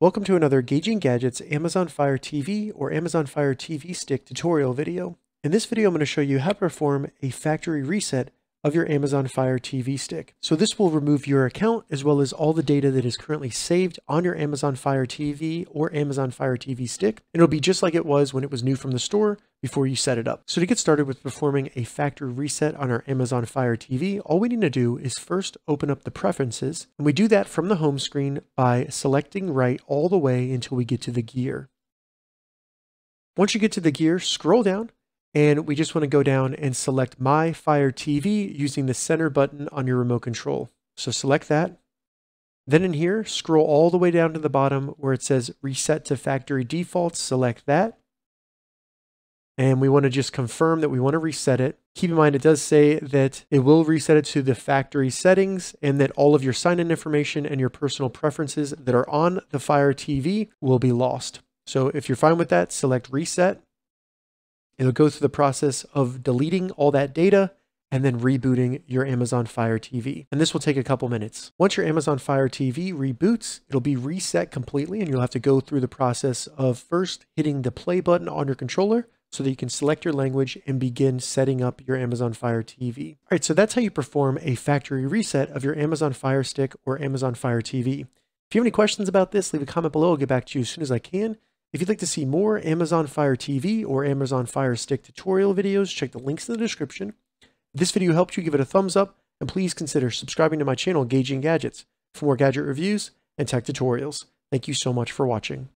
Welcome to another Gauging Gadgets Amazon Fire TV or Amazon Fire TV Stick tutorial video. In this video, I'm going to show you how to perform a factory reset of your Amazon Fire TV stick. So this will remove your account as well as all the data that is currently saved on your Amazon Fire TV or Amazon Fire TV stick. And it'll be just like it was when it was new from the store before you set it up. So to get started with performing a factory reset on our Amazon Fire TV, all we need to do is first open up the preferences. And we do that from the home screen by selecting right all the way until we get to the gear. Once you get to the gear, scroll down and we just want to go down and select My Fire TV using the center button on your remote control. So select that. Then in here, scroll all the way down to the bottom where it says Reset to Factory Defaults. Select that. And we want to just confirm that we want to reset it. Keep in mind, it does say that it will reset it to the factory settings and that all of your sign-in information and your personal preferences that are on the Fire TV will be lost. So if you're fine with that, select Reset. It'll go through the process of deleting all that data and then rebooting your Amazon Fire TV. And this will take a couple minutes. Once your Amazon Fire TV reboots, it'll be reset completely and you'll have to go through the process of first hitting the play button on your controller so that you can select your language and begin setting up your Amazon Fire TV. All right, so that's how you perform a factory reset of your Amazon Fire Stick or Amazon Fire TV. If you have any questions about this, leave a comment below. I'll get back to you as soon as I can. If you'd like to see more Amazon Fire TV or Amazon Fire Stick tutorial videos, check the links in the description. If this video helped you, give it a thumbs up, and please consider subscribing to my channel, Gauging Gadgets, for more gadget reviews and tech tutorials. Thank you so much for watching.